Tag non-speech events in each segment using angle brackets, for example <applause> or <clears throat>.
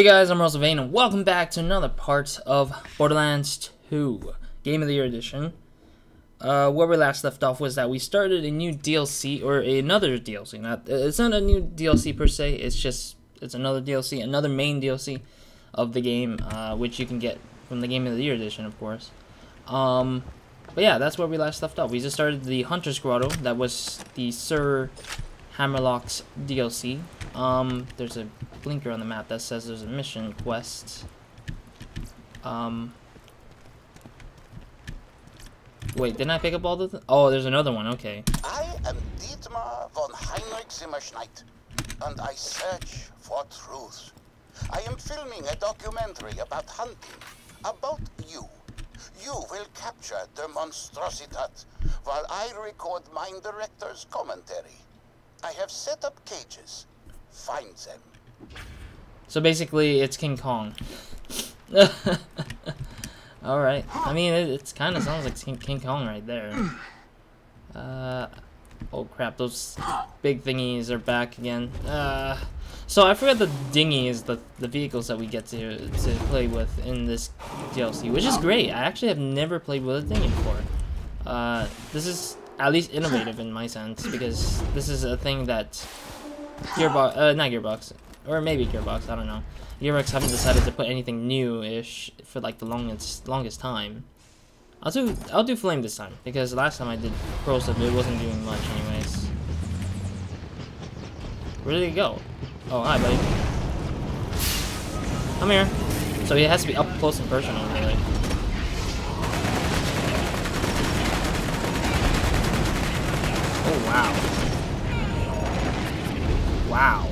Hey guys, I'm Rozald Vane, and welcome back to another part of Borderlands 2 Game of the Year Edition. Uh, where we last left off was that we started a new DLC, or another DLC. Not It's not a new DLC per se, it's just, it's another DLC, another main DLC of the game, uh, which you can get from the Game of the Year Edition, of course. Um, but yeah, that's where we last left off. We just started the Hunter's Grotto, that was the Sir Hammerlock's DLC. Um, there's a blinker on the map that says there's a mission quest. Um, wait, didn't I pick up all the? Th oh, there's another one. Okay. I am Dietmar von Heinrich Zimmerschneit, and I search for truth. I am filming a documentary about hunting, about you. You will capture the monstrositat, while I record mine director's commentary. I have set up cages. Find them. So basically, it's King Kong. <laughs> Alright. I mean, it it's kind of sounds like King, King Kong right there. <clears throat> Uh, oh crap, those big thingies are back again. Uh, so I forgot the dinghy is the, the vehicles that we get to, to play with in this DLC, which is great. I actually have never played with a dinghy before. Uh, this is at least innovative in my sense, because this is a thing that Gearbox, uh, not Gearbox, or maybe Gearbox, I don't know. Gearbox haven't decided to put anything new-ish for like the longest longest time. I'll do I'll do Flame this time because last time I did Corrosive it wasn't doing much anyways. Where did he go? Oh hi buddy. Come here. So he has to be up close and personal really. Oh wow. Wow.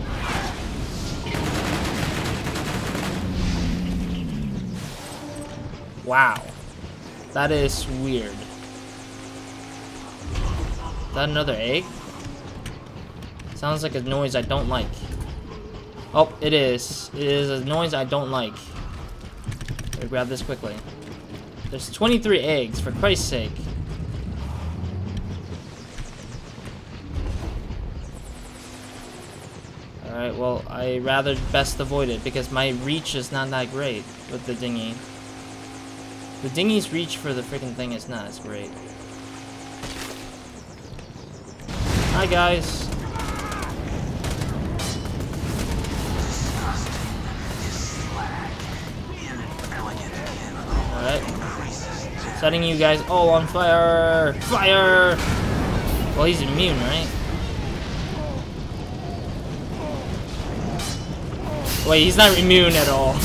Wow. That is weird. Is that another egg? Sounds like a noise I don't like. Oh, it is. It is a noise I don't like. Grab this quickly. There's 23 eggs, for Christ's sake. Alright, well, I rather best avoid it because my reach is not that great with the dinghy. The dinghy's reach for the freaking thing is not as great. Hi, guys. Alright. Setting you guys all on fire! Fire! Well, he's immune, right? Wait, he's not immune at all. <laughs>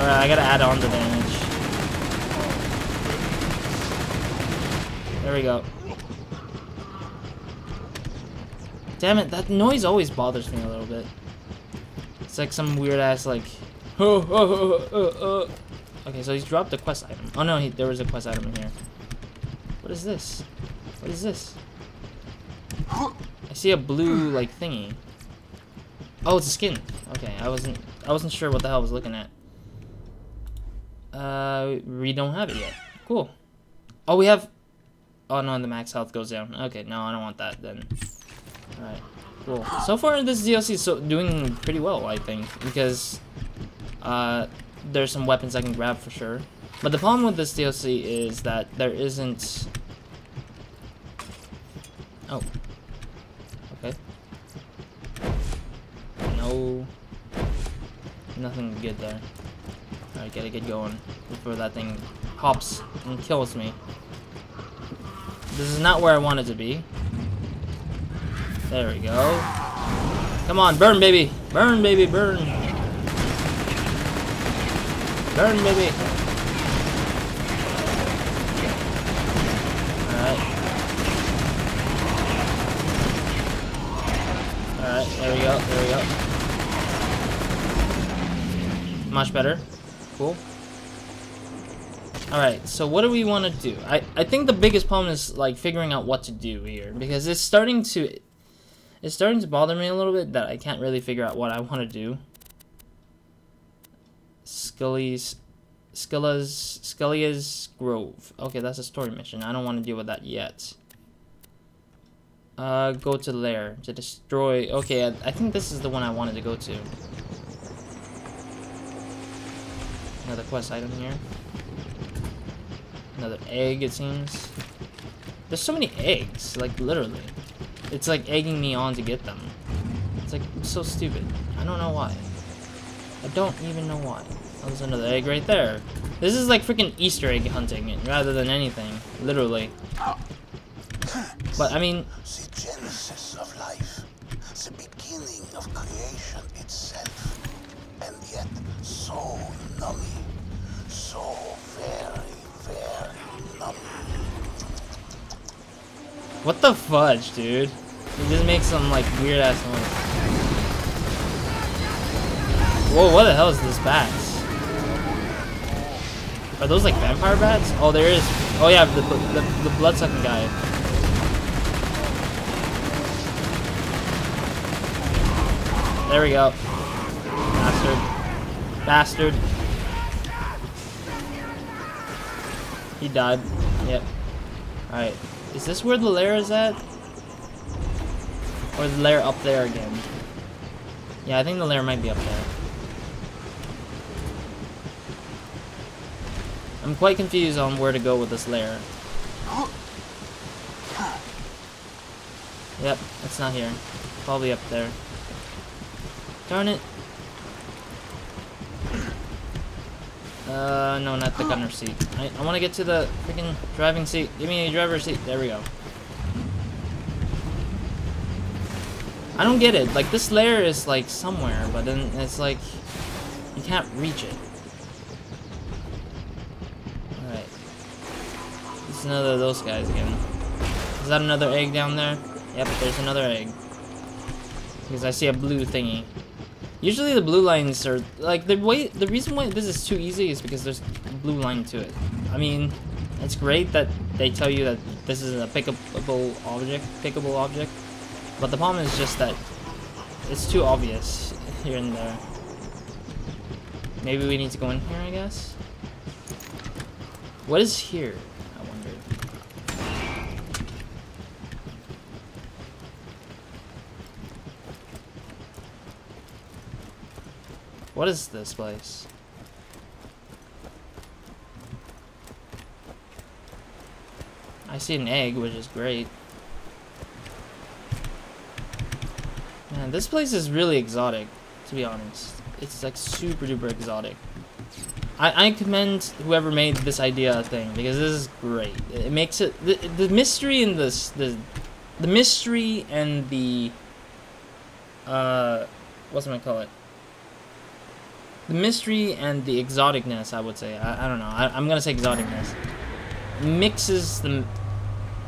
Alright, I gotta add on the damage. There we go. Damn it, that noise always bothers me a little bit. It's like some weird ass like... Oh, oh, oh, oh, oh. Okay, so he's dropped the quest item. Oh no, he, there was a quest item in here. What is this? What is this? I see a blue like thingy. Oh, it's a skin. Okay, I wasn't I wasn't sure what the hell I was looking at. Uh, we don't have it yet. Cool. Oh, we have... Oh, no, the max health goes down. Okay, no, I don't want that then. Alright, cool. So far, this DLC is so doing pretty well, I think, because uh, there's some weapons I can grab for sure. But the problem with this DLC is that there isn't... Oh. Okay. No. Nothing good there. Alright, gotta get going before that thing hops and kills me. This is not where I wanted to be. There we go. Come on, burn, baby! Burn, baby, burn! Burn, baby! Alright. Alright, there we go, there we go. Much better cool. Alright, so what do we want to do? I, I think the biggest problem is, like, figuring out what to do here. Because it's starting to... It's starting to bother me a little bit that I can't really figure out what I want to do. Scully's... Scylla's... Scullia's Grove. Okay, that's a story mission. I don't want to deal with that yet. Uh, go to lair to destroy. Okay, I, I think this is the one I wanted to go to. Another quest item here. Another egg, it seems. There's so many eggs, like literally. It's like egging me on to get them. It's like so stupid. I don't know why. I don't even know why. Oh, there's another egg right there. This is like freaking Easter egg hunting rather than anything. Literally. But I mean... What the fudge, dude? It just makes some like weird ass noise. Whoa, what the hell is this bats? Are those like vampire bats? Oh, there is. Oh yeah, the the, the blood sucking guy. There we go. Bastard. Bastard. He died. Yep. Alright. Is this where the lair is at? Or is the lair up there again? Yeah, I think the lair might be up there. I'm quite confused on where to go with this lair. Yep, it's not here. Probably up there. Darn it. Uh, no, not the gunner seat. I, I want to get to the freaking driving seat. Give me a driver's seat. There we go. I don't get it. Like, this layer is, like, somewhere, but then it's like, you can't reach it. Alright. Is another of those guys again. Is that another egg down there? Yep, there's another egg. Because I see a blue thingy. Usually the blue lines are like the way the reason why this is too easy is because there's blue line to it. I mean, it's great that they tell you that this is a pickable object, pickable object, but the problem is just that it's too obvious <laughs> here and there. Maybe we need to go in here, I guess. What is here? I wonder. What is this place? I see an egg, which is great. Man, this place is really exotic, to be honest. It's like super duper exotic. I, I commend whoever made this idea thing because this is great. It makes it the, the mystery and this the the mystery and the uh what's I call it? The mystery and the exoticness, I would say. I, I don't know. I, I'm gonna say exoticness mixes the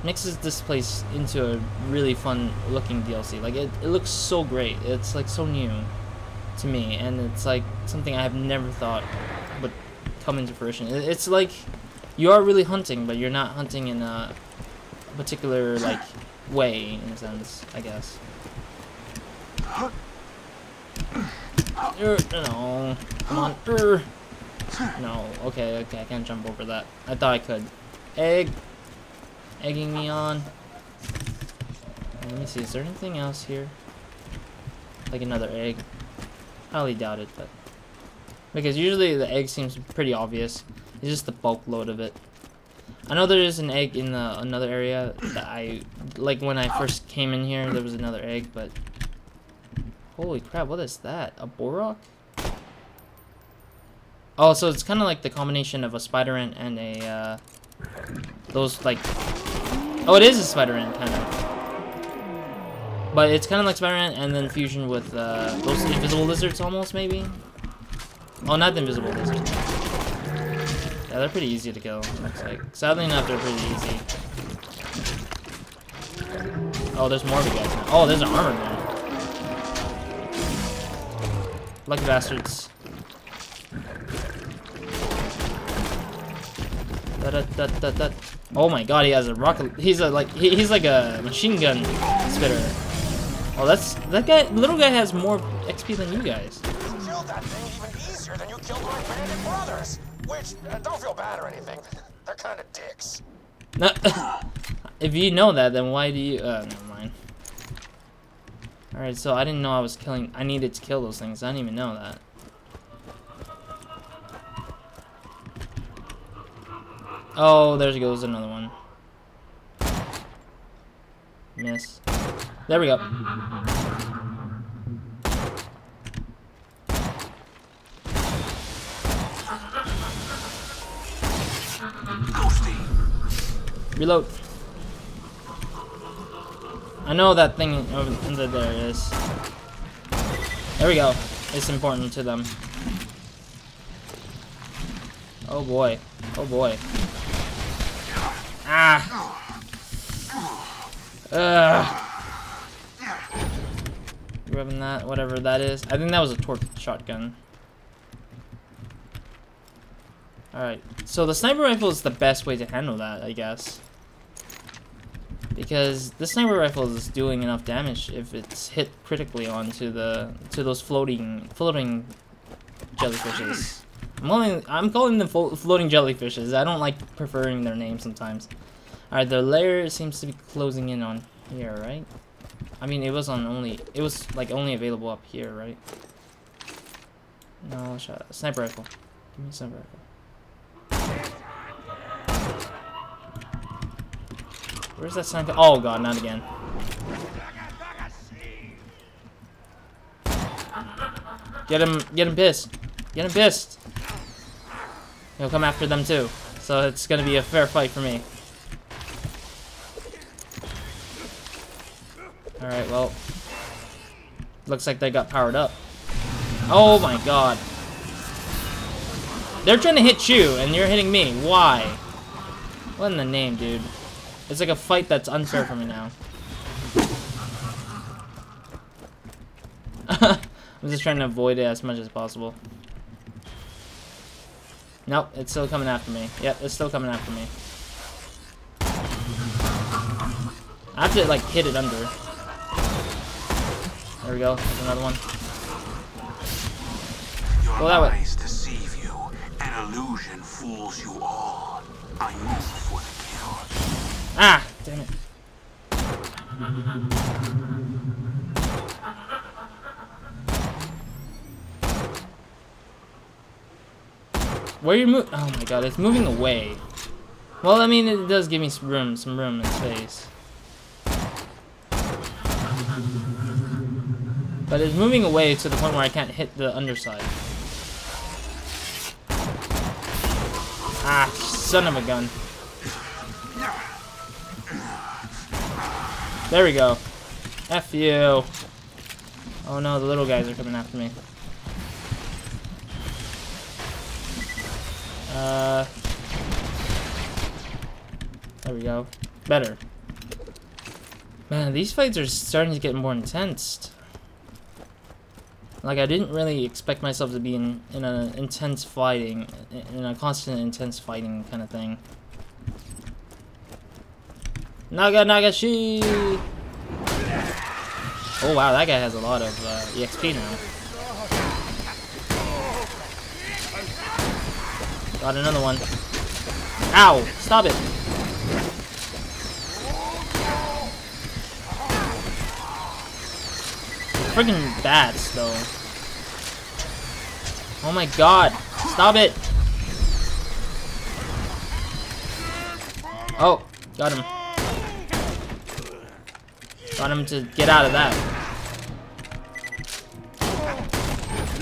mixes this place into a really fun looking DLC. Like it, it looks so great. It's like so new to me, and it's like something I have never thought would come into fruition. It, it's like you are really hunting, but you're not hunting in a particular like <gasps> way, in a sense, I guess. No, come on. No, okay, okay, I can't jump over that. I thought I could. Egg. Egging me on. Let me see, is there anything else here? Like another egg? I highly doubt it, but... Because usually the egg seems pretty obvious. It's just the bulk load of it. I know there is an egg in the, another area that I... Like when I first came in here, there was another egg, but... Holy crap, what is that? A Borok? Oh, so it's kind of like the combination of a spider ant and a, uh, those, like, oh, it is a spider ant, kind of. But it's kind of like spider ant and then fusion with, uh, those invisible lizards almost, maybe? Oh, not the invisible lizards. Yeah, they're pretty easy to kill, looks like. Sadly enough, they're pretty easy. Oh, there's more of you guys now. Oh, there's an armor man. Lucky bastards. Da, da, da. Oh my god, he has a rocket. He's a like he, he's like a machine gun spitter. Oh, that's that guy. Little guy has more XP than you guys. You killed that thing even easier than you killed my bandit brothers. Which, uh, don't feel bad or anything. They're kind of dicks. No, <laughs> if you know that, then why do you? Uh, never mind. Alright, so I didn't know I was killing... I needed to kill those things. I didn't even know that. Oh, there goes another one. Miss. There we go. Ghosty. Reload. I know that thing over there is. There we go. It's important to them. Oh boy. Oh boy. Ah. Ugh. Grabbing that, whatever that is. I think that was a torque shotgun. Alright, so the sniper rifle is the best way to handle that, I guess. Because the sniper rifle is doing enough damage if it's hit critically onto the to those floating floating jellyfishes. I'm only I'm calling them floating jellyfishes. I don't like preferring their names sometimes. Alright, the layer seems to be closing in on here, right? I mean, it was on only it was like only available up here, right? No, shot sniper rifle. Give me a sniper rifle. Where's that sniper? Oh god, not again. Get him, get him pissed. Get him pissed. He'll come after them too. So it's gonna be a fair fight for me. Alright, well. Looks like they got powered up. Oh my god. They're trying to hit you, and you're hitting me. Why? What in the name, dude? It's like a fight that's unfair for me now. <laughs> I'm just trying to avoid it as much as possible. Nope, it's still coming after me. Yep, it's still coming after me. I have to, like, hit it under. There we go. There's another one. Your Go that way. lies deceive you. An illusion fools you all. I move for the kill. Ah! Damn it. Where you move? Oh my god, it's moving away. Well, I mean, it does give me some room, some room and space. But it's moving away to the point where I can't hit the underside. Ah, son of a gun. There we go. F you. Oh no, the little guys are coming after me. Uh, there we go. Better. Man, these fights are starting to get more intense. Like, I didn't really expect myself to be in, in an intense fighting, in a constant intense fighting kind of thing. Naga Nagashi! Oh wow, that guy has a lot of uh, EXP now. Got another one. Ow! Stop it! Freaking bats, though. Oh my god! Stop it! Oh, got him. Got him to get out of that.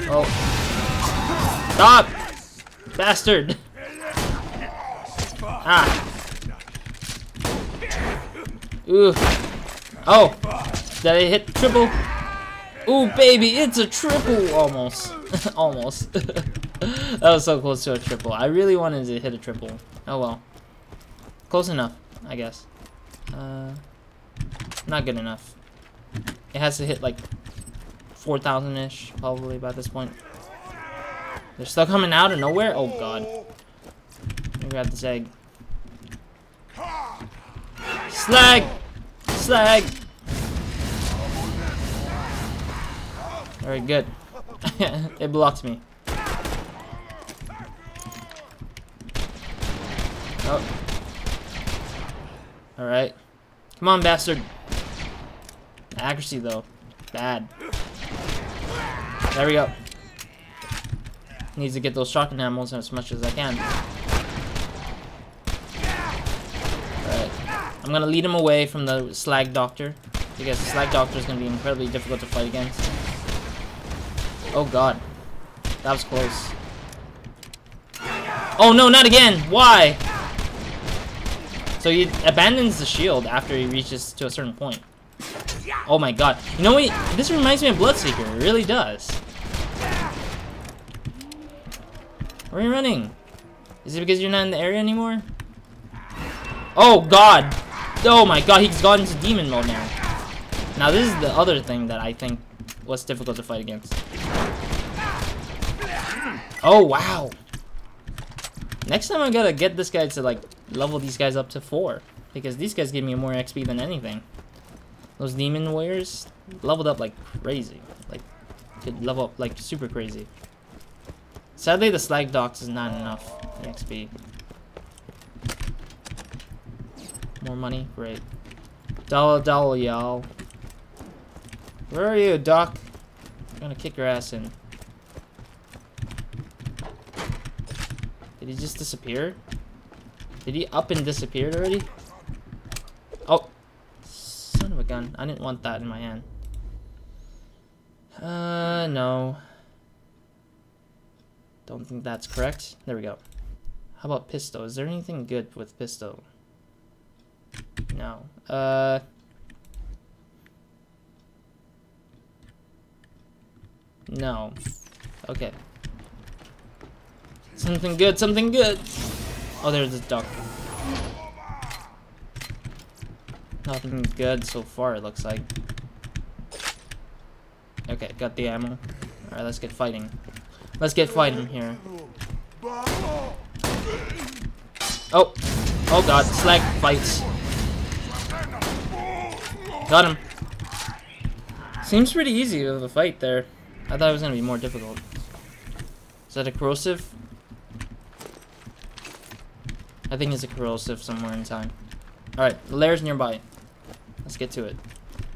Oh. Stop! Bastard! Ah. Ooh. Oh. Did I hit triple? Ooh, baby, it's a triple! Almost. <laughs> Almost. <laughs> that was so close to a triple. I really wanted to hit a triple. Oh well. Close enough, I guess. Uh, not good enough. It has to hit like 4,000-ish, probably, by this point. They're still coming out of nowhere? Oh, God. Grab this egg. Slag! Slag! Very good. <laughs> it blocked me. Oh. Alright. Come on, bastard. Accuracy, though. Bad. There we go. Needs to get those shotgun ammos as much as I can. Alright. I'm gonna lead him away from the Slag Doctor. Because the Slag Doctor is gonna be incredibly difficult to fight against. Oh god. That was close. Oh no, not again! Why? So he abandons the shield after he reaches to a certain point. Oh my god. You know what? This reminds me of Bloodseeker. It really does. Where are you running? Is it because you're not in the area anymore? Oh god! Oh my god, he's gone into demon mode now. Now this is the other thing that I think was difficult to fight against. Oh wow! Next time I gotta get this guy to like level these guys up to 4. Because these guys give me more XP than anything. Those demon warriors leveled up like crazy. Like, could level up like super crazy. Sadly, the slag docs is not enough XP. More money? Great. Dollar dollar, y'all. Where are you, Doc? I'm gonna kick your ass in. Did he just disappear? Did he up and disappeared already? Oh! Son of a gun. I didn't want that in my hand. Uh, no. Don't think that's correct. There we go. How about pistol? Is there anything good with pistol? No. Uh... No. Okay. Something good, something good! Oh, there's a duck. Nothing good so far, it looks like. Okay, got the ammo. Alright, let's get fighting. Let's get fighting here. Oh! Oh god, slag fights. Got him. Seems pretty easy of a fight there. I thought it was gonna be more difficult. Is that a corrosive? I think it's a corrosive somewhere in time. Alright, the lair's nearby. Let's get to it.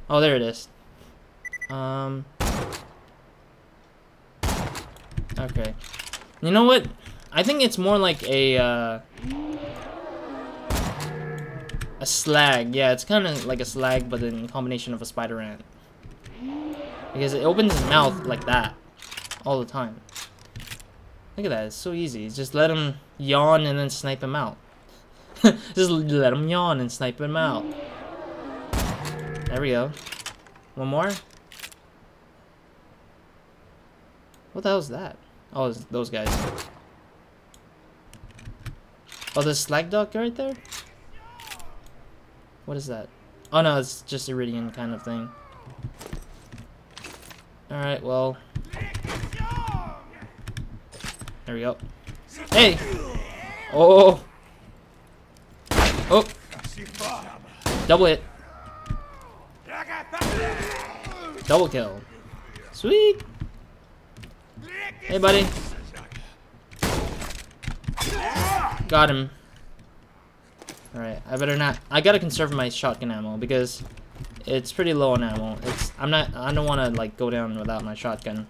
Oh, there it is. Um. Okay. You know what? I think it's more like a, uh, A slag. Yeah, it's kind of like a slag, but in combination of a spider ant. Because it opens his mouth like that. All the time. Look at that, it's so easy. Just let him yawn and then snipe him out. <laughs> Just let him yawn and snipe him out. There we go. One more. What the hell is that? Oh, those guys. Oh, the slag duck right there? What is that? Oh no, it's just Iridian kind of thing. Alright, well. There we go. Hey! Oh! Oh! oh. oh. Double hit. Double kill. Sweet! Hey, buddy. Got him. Alright, I better not. I gotta conserve my shotgun ammo because it's pretty low on ammo. It's. I'm not. I don't want to like go down without my shotgun.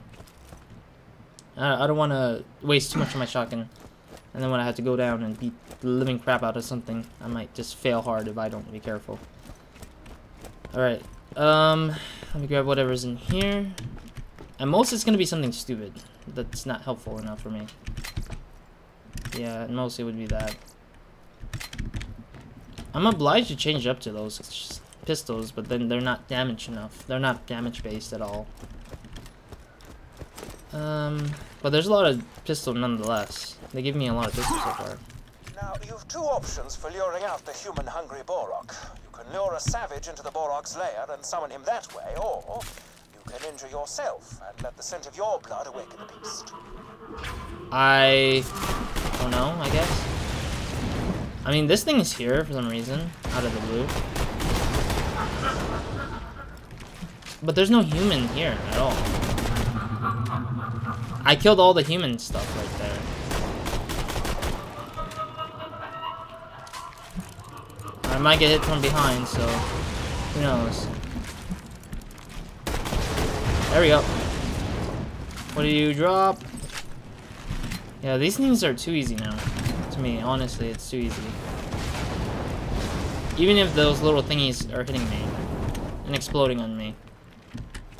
I, I don't want to waste too much of my shotgun. And then when I have to go down and beat the living crap out of something, I might just fail hard if I don't be careful. Alright. Um, let me grab whatever's in here. And most it's gonna be something stupid. That's not helpful enough for me. Yeah, mostly would be that. I'm obliged to change up to those pistols, but then they're not damage enough. They're not damage based at all. Um, but there's a lot of pistol nonetheless. They give me a lot of pistol so far. Now, you've two options for luring out the human-hungry Borok. You can lure a savage into the Borok's lair and summon him that way, or can injure yourself and let the scent of your blood awaken the beast. I don't know, I guess. I mean, this thing is here for some reason, out of the blue. But there's no human here at all. I killed all the human stuff right there. I might get hit from behind, so who knows. There we go. What do you drop? Yeah, these things are too easy now. To me, honestly, it's too easy. Even if those little thingies are hitting me and exploding on me.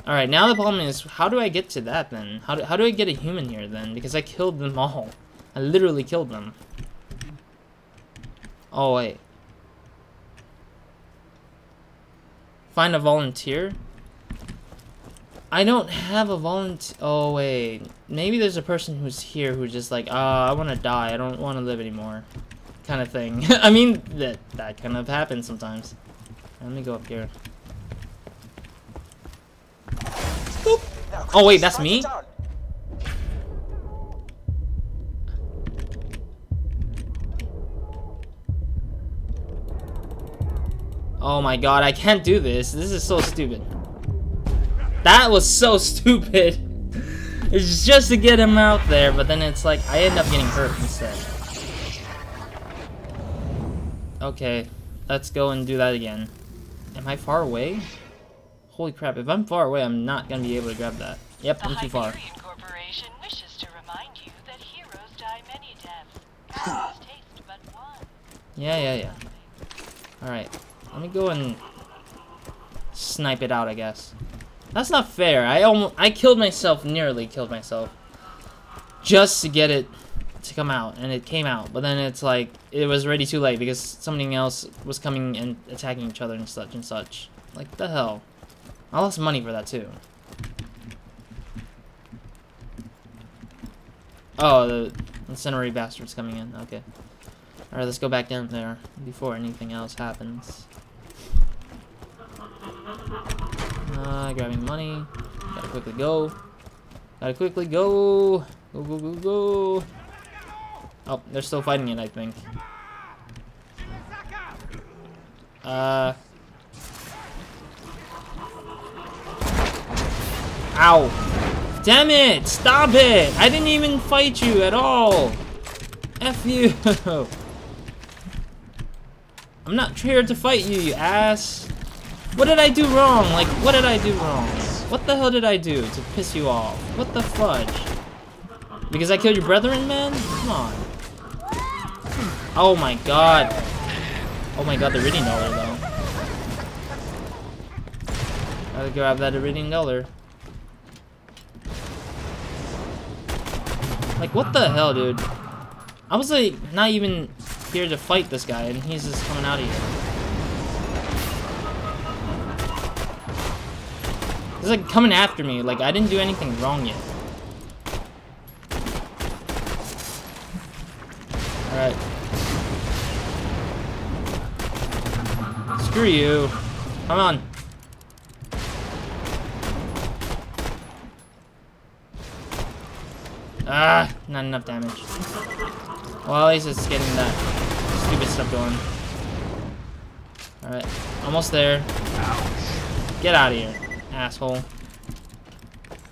Alright, now the problem is, how do I get to that then? How do, how do I get a human here then? Because I killed them all. I literally killed them. Oh, wait. Find a volunteer? I don't have a volunteer. Oh, wait. Maybe there's a person who's here who's just like, ah, I want to die. I don't want to live anymore. Kind of thing. <laughs> I mean, that, that kind of happens sometimes. Let me go up here. Oh, wait, that's me? Oh my god, I can't do this. This is so stupid. That was so stupid. It's just to get him out there, but then it's like, I end up getting hurt instead. Okay, let's go and do that again. Am I far away? Holy crap, if I'm far away, I'm not gonna be able to grab that. Yep, The I'm too far. Corporation wishes to remind you that heroes die many deaths. <sighs> Taste but one. Yeah, yeah, yeah. Alright, let me go and snipe it out, I guess. That's not fair. I almost, I killed myself, nearly killed myself, just to get it to come out, and it came out. But then it's like, it was already too late because something else was coming and attacking each other and such and such. Like, the hell? I lost money for that, too. Oh, the incendiary bastard's coming in. Okay. Alright, let's go back down there before anything else happens. Uh, grabbing money. Gotta quickly go. Gotta quickly go. Go, go, go, go. Oh, they're still fighting it, I think. Uh. Ow. Damn it! Stop it! I didn't even fight you at all! F you! <laughs> I'm not here to fight you, you ass! What did I do wrong? Like, what did I do wrong? What the hell did I do to piss you off? What the fudge? Because I killed your brethren, man? Come on. Oh my god. Oh my god, the reading dollar, though. Gotta grab that reading dollar. Like, what the hell, dude? I was like, not even here to fight this guy, and he's just coming out of here. He's like coming after me, like I didn't do anything wrong yet. Alright. Screw you. Come on. Ah, not enough damage. Well, at least it's getting that stupid stuff going. Alright, almost there. Get out of here, asshole.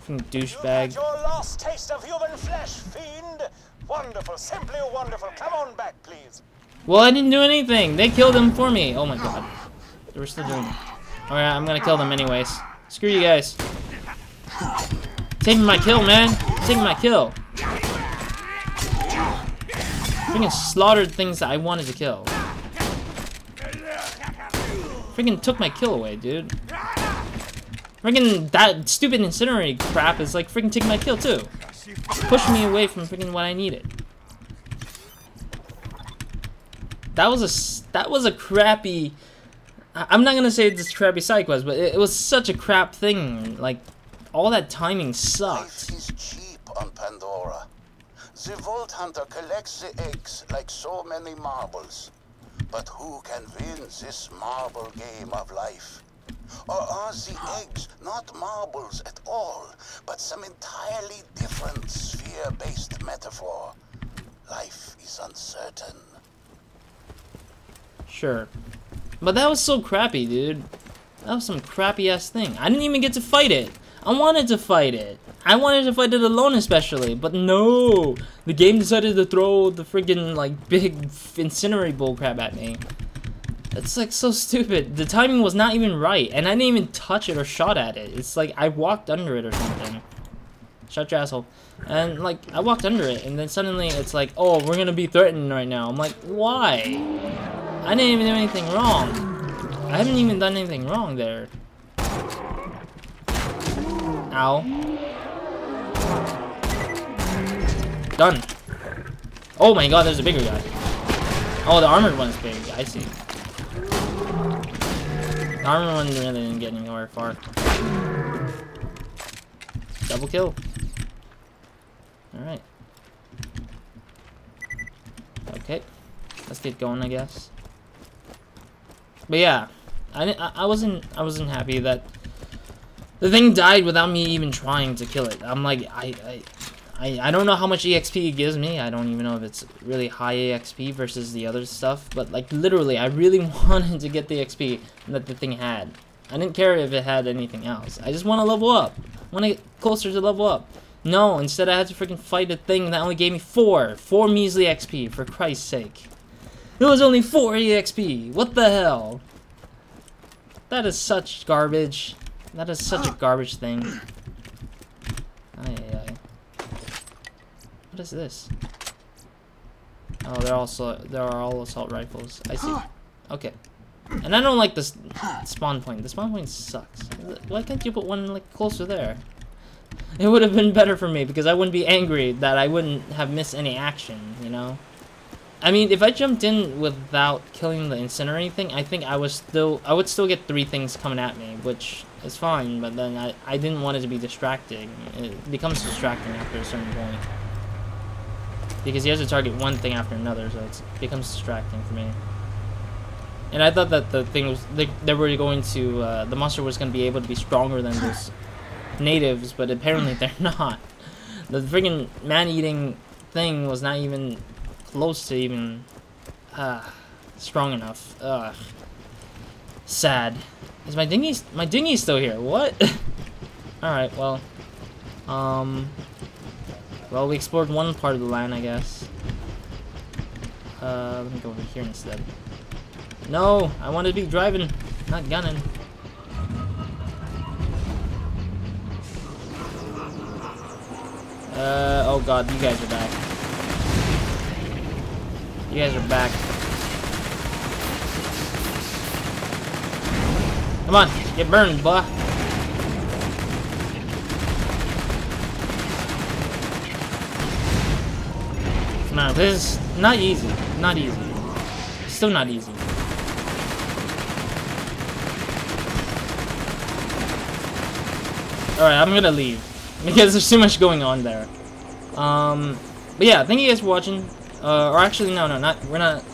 Fucking douchebag. your last taste of human flesh, fiend. Wonderful, simply wonderful. Come on back, please. Well, I didn't do anything. They killed him for me. Oh my god. They were still doing it. Alright, I'm gonna kill them anyways. Screw you guys. Taking my kill, man. Taking my kill. Freaking slaughtered things that I wanted to kill. Freaking took my kill away, dude. Freaking that stupid incinerary crap is like freaking taking my kill too. Pushing me away from freaking what I needed. That was a that was a crappy. I'm not gonna say it's a crappy side quest, but it, it was such a crap thing. Like all that timing Life sucked. is cheap on Pandora. The Vault Hunter collects the eggs like so many marbles. But who can win this marble game of life? Or are the eggs not marbles at all, but some entirely different sphere-based metaphor? Life is uncertain. Sure, but that was so crappy, dude. That was some crappy ass thing. I didn't even get to fight it. I wanted to fight it. I wanted to fight it alone, especially, but no. The game decided to throw the freaking like big incendiary bullcrap at me. It's like so stupid. The timing was not even right, and I didn't even touch it or shot at it. It's like I walked under it or something. Shut your asshole. And like I walked under it, and then suddenly it's like, oh, we're gonna be threatened right now. I'm like, why? I didn't even do anything wrong. I haven't even done anything wrong there. Ow. Done. Oh my god, there's a bigger guy. Oh, the armored one's big. I see. The armored one really didn't get anywhere far. Double kill. Alright. Okay. Let's get going, I guess. But yeah, I, I, I wasn't I wasn't happy that the thing died without me even trying to kill it. I'm like I, I I, I don't know how much EXP it gives me. I don't even know if it's really high EXP versus the other stuff. But, like, literally, I really <laughs> wanted to get the XP that the thing had. I didn't care if it had anything else. I just want to level up. I want to get closer to level up. No, instead I had to freaking fight a thing that only gave me 4. 4 measly XP, for Christ's sake. It was only 4 EXP. What the hell? That is such garbage. That is such a <gasps> garbage thing. What is this? Oh, they're also there are all assault rifles. I see. Okay. And I don't like this spawn point. The spawn point sucks. Why can't you put one like closer there? It would have been better for me because I wouldn't be angry that I wouldn't have missed any action, you know? I mean, if I jumped in without killing the incinerating thing, I think I was still I would still get three things coming at me, which is fine, but then I, I didn't want it to be distracting. It becomes distracting after a certain point. Because he has to target one thing after another, so it becomes distracting for me. And I thought that the thing was, they, they were going to, uh, the monster was going to be able to be stronger than those <laughs> natives, but apparently they're <laughs> not. The freaking man-eating thing was not even close to even, uh, strong enough. Ugh. Sad. Is my dinghy, my dinghy still here? What? <laughs> Alright, well, um, well, we explored one part of the land, I guess. Uh, let me go over here instead. No, I want to be driving, not gunning. Uh, oh god, you guys are back. You guys are back. Come on, get burned, boy. No, this is not easy. Not easy. Still not easy. Alright, I'm gonna leave. <laughs> Because there's too much going on there. Um, but yeah, thank you guys for watching. Uh, or actually, no, no, not, we're not,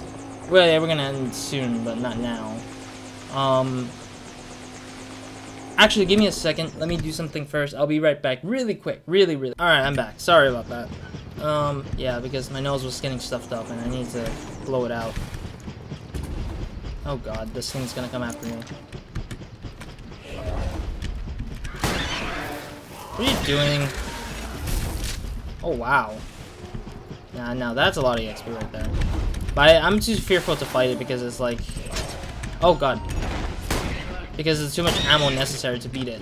well, yeah, we're gonna end soon, but not now. Um, actually, give me a second. Let me do something first. I'll be right back really quick. Really, really. Alright, I'm back. Sorry about that. Um, yeah, because my nose was getting stuffed up and I need to blow it out. Oh god, this thing's gonna come after me. What are you doing? Oh wow. Nah, now that's a lot of XP right there. But I, I'm too fearful to fight it because it's like... Oh god. Because there's too much ammo necessary to beat it.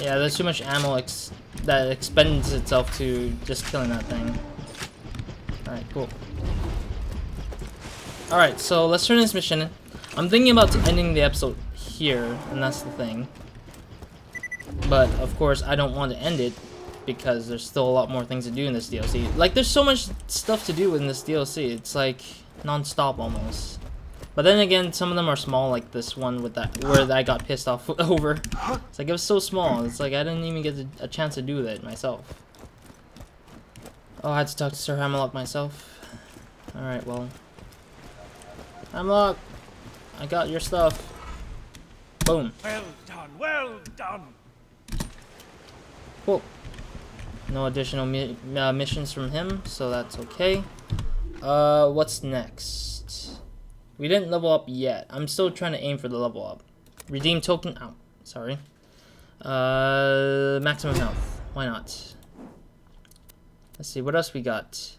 Yeah, there's too much ammo that expends itself to just killing that thing. Alright, cool. Alright, so let's turn this mission in. I'm thinking about ending the episode here, and that's the thing. But, of course, I don't want to end it because there's still a lot more things to do in this DLC. Like, there's so much stuff to do in this DLC. It's like non-stop almost. But then again, some of them are small, like this one with that where I got pissed off <laughs> over. It's like it was so small. It's like I didn't even get a chance to do that myself. Oh, I had to talk to Sir Hammerlock myself. All right, well, Hammerlock, I got your stuff. Boom. Well done, well done. Cool. No additional mi uh, missions from him, so that's okay. Uh, what's next? We didn't level up yet. I'm still trying to aim for the level up. Redeem token out. Oh, sorry. Uh, maximum health. Why not? Let's see, what else we got?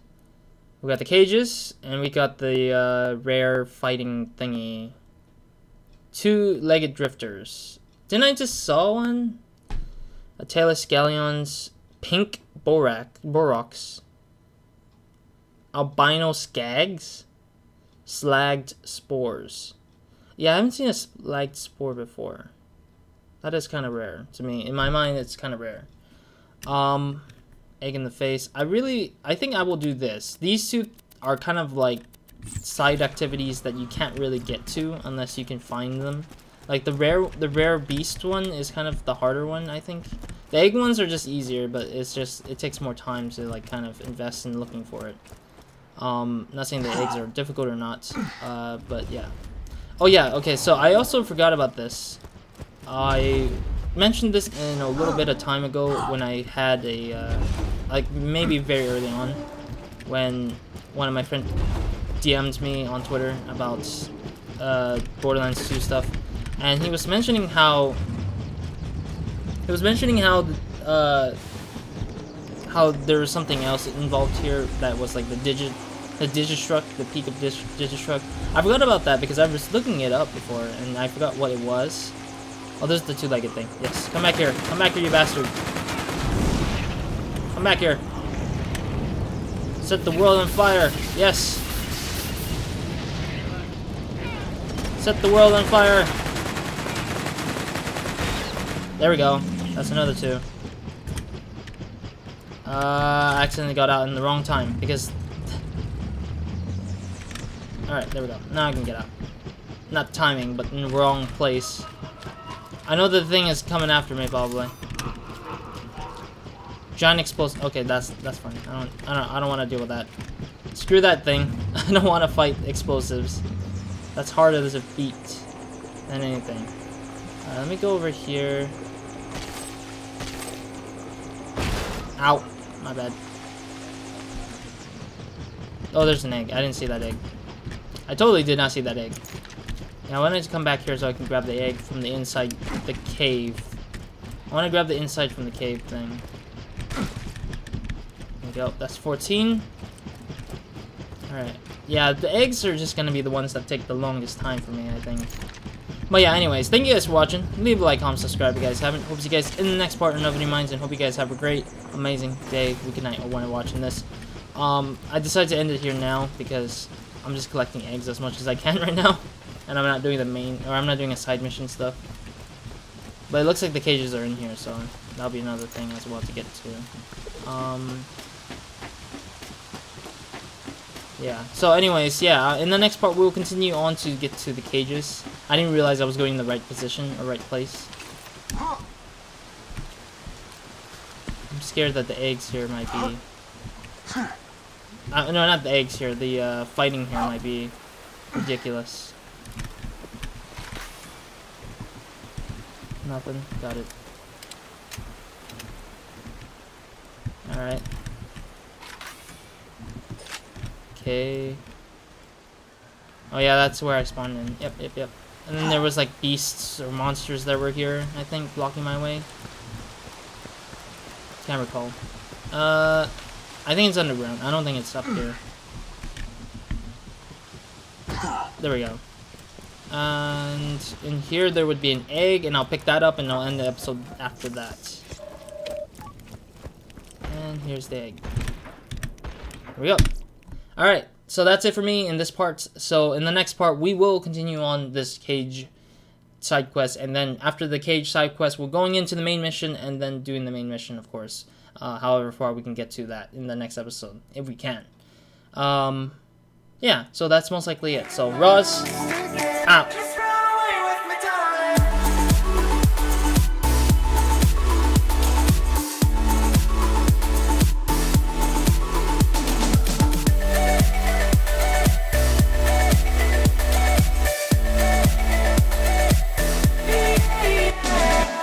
We got the cages, and we got the uh, rare fighting thingy. Two-legged drifters. Didn't I just saw one? A tailless scaylions, pink borok, boroks, albino skags, slagged spores. Yeah, I haven't seen a slagged spore before. That is kind of rare to me. In my mind, it's kind of rare. Um, egg in the face. I really, I think I will do this. These two are kind of like side activities that you can't really get to unless you can find them. Like the rare, the rare beast one is kind of the harder one, I think. The egg ones are just easier, but it's just it takes more time to like kind of invest in looking for it. Um, not saying the eggs are difficult or not, uh, but yeah. Oh yeah, okay. So I also forgot about this. I mentioned this in a little bit of time ago when I had a, uh, like maybe very early on, when one of my friends DM'd me on Twitter about uh, Borderlands 2 stuff, and he was mentioning how he was mentioning how uh, how there was something else involved here that was like the digit the Digistruct, the peak of Dig Digistruct. I forgot about that because I was looking it up before and I forgot what it was. Oh, there's the two-legged thing. Yes, come back here. Come back here, you bastard. Come back here. Set the world on fire. Yes. Set the world on fire. There we go. That's another two. Uh, I accidentally got out in the wrong time because... Alright, there we go. Now I can get out. Not timing, but in the wrong place. I know the thing is coming after me, probably. Giant explosive. Okay, that's that's fine. I don't I don't I don't want to deal with that. Screw that thing. <laughs> I don't want to fight explosives. That's harder to beat than anything. Let me go over here. Ow. My bad. Oh, there's an egg. I didn't see that egg. I totally did not see that egg. Now I wanted to come back here so I can grab the egg from the inside the cave. I want to grab the inside from the cave thing. There we go. That's 14. Alright. Yeah, the eggs are just going to be the ones that take the longest time for me, I think. But yeah, anyways, thank you guys for watching. Leave a like, comment, subscribe if you guys haven't. Hope you guys in the next part of Nobody Minds, and hope you guys have a great, amazing day, week, night, or when you're watching this. Um, I decided to end it here now because I'm just collecting eggs as much as I can <laughs> right now. And I'm not doing the main, or I'm not doing a side mission stuff. But it looks like the cages are in here, so that'll be another thing as well to get to. Um, yeah. So anyways, yeah, in the next part we'll continue on to get to the cages. I didn't realize I was going in the right position or right place. I'm scared that the eggs here might be... Uh, no, not the eggs here. The uh, fighting here might be ridiculous. Nothing. Got it. Alright. Okay. Oh yeah, that's where I spawned in. Yep, yep, yep. And then there was like beasts or monsters that were here, I think, blocking my way. Can't recall. Uh, I think it's underground. I don't think it's up here. There we go. And in here there would be an egg, and I'll pick that up, and I'll end the episode after that. And here's the egg. Here we go. Alright, so that's it for me in this part. So in the next part, we will continue on this cage side quest, and then after the cage side quest, we're going into the main mission, and then doing the main mission, of course. Uh, however far we can get to that in the next episode, if we can. Um, yeah, so that's most likely it. So, Ross, out.